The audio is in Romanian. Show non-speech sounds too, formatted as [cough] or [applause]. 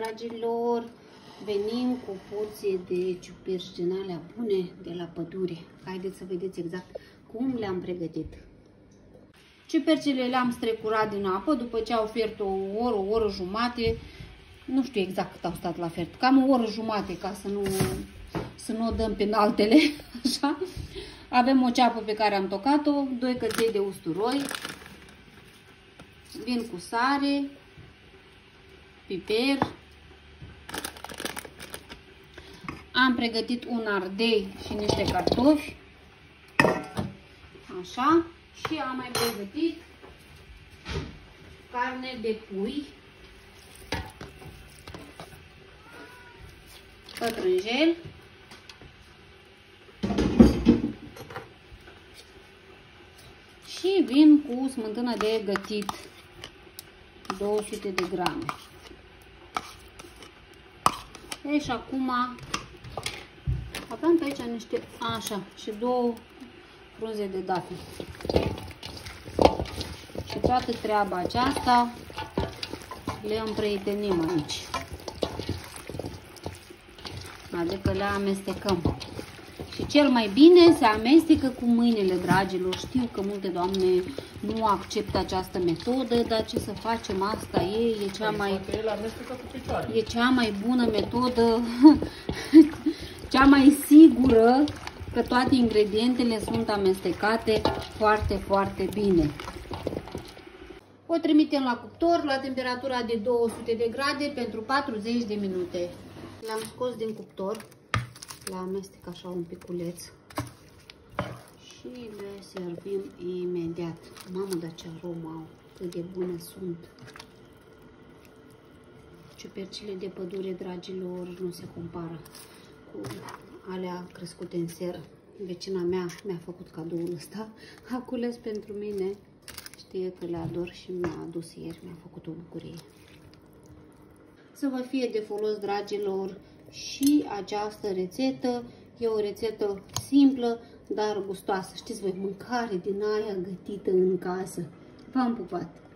dragilor! Venim cu o porție de ciuperci din alea bune de la pădure. Haideți să vedeți exact cum le-am pregătit. Ciupercile le-am strecurat din apă după ce au fiert o oră, o oră jumate. Nu știu exact cât au stat la fiert. Cam o oră jumate ca să nu, să nu o dăm pe altele. [laughs] Așa. Avem o ceapă pe care am tocat-o, doi căței de usturoi, vin cu sare, piper, am pregătit un ardei și niște cartofi, așa, și am mai pregătit carne de pui, pătrânjel, și vin cu smântână de gătit 200 de grame. E, și acum avem pe aici niște, așa, și două frunze de dafi. Și toată treaba aceasta le împrietenim aici. Adică le amestecăm. Și cel mai bine se amestecă cu mâinile, dragilor. Știu că multe doamne nu acceptă această metodă, dar ce să facem, asta e, e cea mai, e cea mai bună metodă, [laughs] cea mai sigură că toate ingredientele sunt amestecate foarte, foarte bine. O trimitem la cuptor la temperatura de 200 de grade pentru 40 de minute. L-am scos din cuptor, l-am amestec așa un piculeț și le servim imediat. Mamă, dar ce aromă au, cât de bune sunt. Ciupercile de pădure, dragilor, nu se compară cu alea crescute în seră. Vecina mea mi-a făcut cadoul ăsta, a cules pentru mine. Știe că le ador și mi-a adus ieri, mi-a făcut o bucurie. Să vă fie de folos, dragilor, și această rețetă. E o rețetă simplă, dar gustoasă. Știți voi, mâncare din aia gătită în casă. V-am pupat!